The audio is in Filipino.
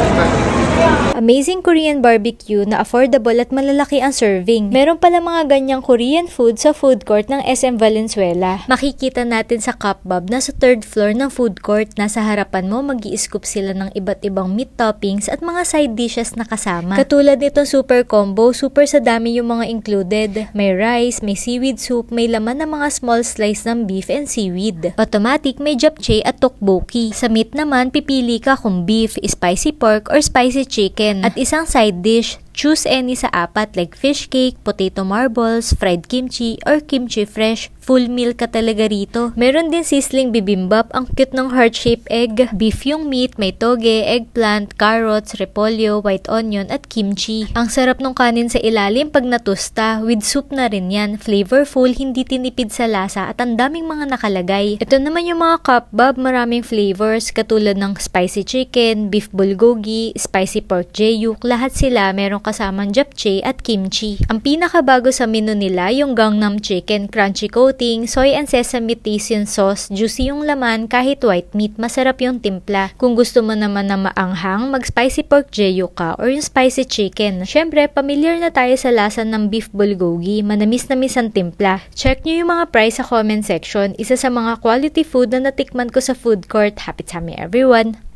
对。Amazing Korean barbecue na affordable at malalaki ang serving. Meron pala mga ganyang Korean food sa food court ng SM Valenzuela. Makikita natin sa Cupbob na sa third floor ng food court. Nasa harapan mo mag scoop sila ng iba't ibang meat toppings at mga side dishes na kasama. Katulad nitong super combo, super sa dami yung mga included. May rice, may seaweed soup, may laman ng mga small slice ng beef and seaweed. Automatic may japchae at tteokbokki. Sa meat naman, pipili ka kung beef, spicy pork, or spicy chicken chicken at isang side dish Choose any sa apat like fish cake, potato marbles, fried kimchi, or kimchi fresh. Full meal ka talaga rito. Meron din sizzling bibimbap, ang cute ng heart-shaped egg. Beef yung meat, may toge, eggplant, carrots, repolyo, white onion, at kimchi. Ang sarap ng kanin sa ilalim pag natusta. With soup na rin yan. Flavorful, hindi tinipid sa lasa, at ang daming mga nakalagay. Ito naman yung mga kapbab, maraming flavors, katulad ng spicy chicken, beef bulgogi, spicy pork jeyuk. Lahat sila meron kasamang japchae at kimchi. Ang pinakabago sa menu nila yung Gangnam Chicken crunchy coating, soy and sesame Tasian sauce, juicy yung laman kahit white meat, masarap yung timpla. Kung gusto mo naman na maanghang, mag spicy pork jeyo ka or yung spicy chicken. Syempre, familiar na tayo sa lasa ng beef bulgogi, manamis-namis ang timpla. Check nyo yung mga price sa comment section. Isa sa mga quality food na natikman ko sa food court. Happy tummy everyone!